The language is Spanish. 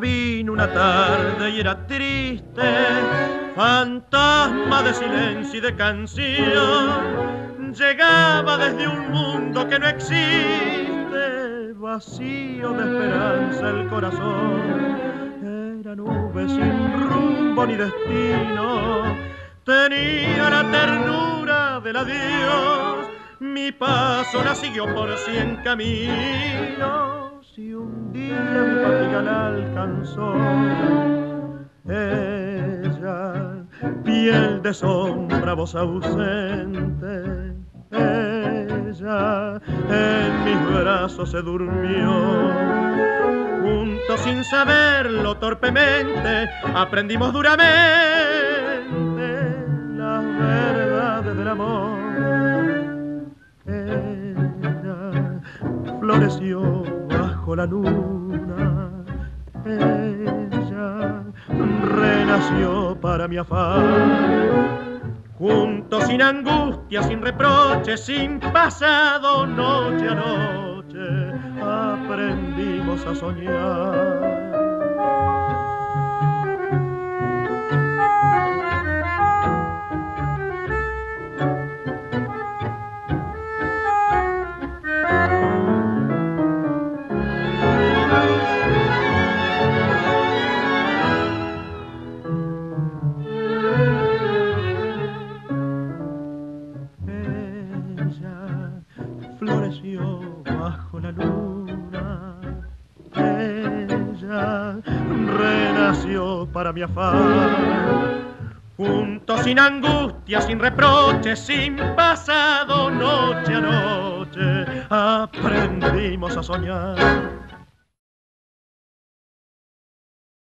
Vino una tarde y era triste, fantasma de silencio y de canción. Llegaba desde un mundo que no existe, vacío de esperanza el corazón. Era nube sin rumbo ni destino, tenía la ternura del adiós. Mi paso la siguió por cien caminos y un día mi fatiga la alcanzó. Ella, piel de sombra, voz ausente. Ella en mis brazos se durmió. Juntos sin saberlo torpemente, aprendimos duramente las verdades del amor. Ella floreció la luna. Ella renació para mi afán. Juntos sin angustia, sin reproche, sin pasado, noche a noche, aprendimos a soñar. Para mi afán. Juntos sin angustia, sin reproches, sin pasado, noche a noche, aprendimos a soñar